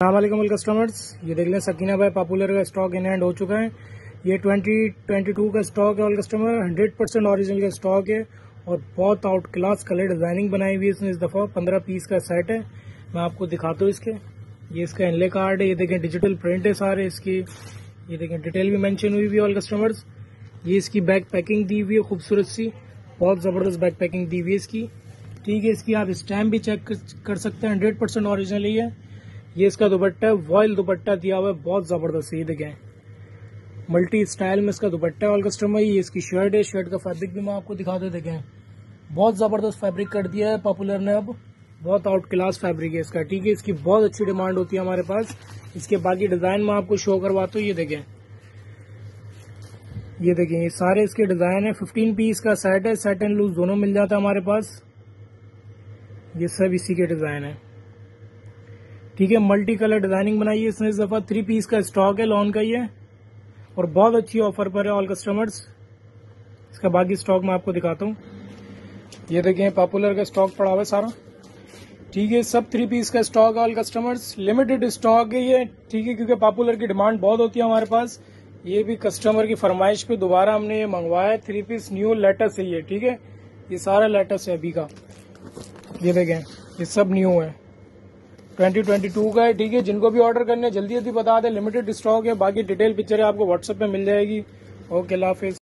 अल्लाम customers ये देख लें, सकीना भाई पॉपुलर का स्टॉक इन हैंड हो चुका है। ये 2022 का स्टॉक है ऑल कस्टमर 100 परसेंट ऑरिजिनल का स्टॉक है और बहुत आउट क्लास कलर डिज़ाइनिंग बनाई हुई है इसने इस दफ़ा। 15 पीस का सेट है। मैं आपको दिखाता हूँ इसके। ये इसका एनले कार्ड है। ये देखें डिजिटल प्रिंट है सारे इसकी। ये देखें डिटेल भी मैंशन हुई हुई ऑल कस्टमर्स ये इसकी बैक पैकिंग दी हुई है खूबसूरत सी। बहुत ज़बरदस्त बैक पैकिंग दी हुई है इसकी। ठीक है, इसकी आप स्टैम्प भी चेक कर सकते हैं। हंड्रेड परसेंट ऑरिजिनल ही है। ये इसका दुपट्टा है वॉयल दुपट्टा दिया हुआ है, बहुत ज़बरदस्त ये देखें। मल्टी स्टाइल में इसका दुपट्टा है ऑल कस्टमर ये इसकी शर्ट है शर्ट का फैब्रिक भी मैं आपको दिखा दे देखें। बहुत ज़बरदस्त फैब्रिक कर दिया है पॉपुलर ने अब। बहुत आउट क्लास फैब्रिक है इसका, ठीक है, इसकी बहुत अच्छी डिमांड होती है हमारे पास। इसके बाकी डिज़ाइन मैं आपको शो करवाता हूँ, ये देखें। ये देखें, ये सारे इसके डिज़ाइन है 15 पीस का सेट है सेट एंड लूज दोनों मिल जाता है हमारे पास। ये सब इसी के डिज़ाइन है। ठीक है मल्टी कलर डिज़ाइनिंग बनाई है इसने इस दफ़ा थ्री पीस का स्टॉक है लॉन का ये और बहुत अच्छी ऑफ़र पर है ऑल कस्टमर्स इसका बाकी स्टॉक मैं आपको दिखाता हूँ। ये देखें पॉपुलर का स्टॉक पड़ा हुआ है सारा। ठीक है, सब थ्री पीस का stock all customers limited stock है ये, ठीक है, क्योंकि पॉपुलर की डिमांड बहुत होती है हमारे पास। ये भी कस्टमर की फरमाइश पे दोबारा हमने ये मंगवाया है। थ्री पीस न्यू लेटेस्ट है ये, ठीक है। ये सारा लेटेस्ट है अभी का। ये देखें, ये सब न्यू है। 2022 का है, ठीक है? जिनको भी ऑर्डर करने जल्दी जल्दी बता दें। लिमिटेड स्टॉक है, बाकी डिटेल पिक्चर आपको व्हाट्सएप पे मिल जाएगी। ओके हाफिज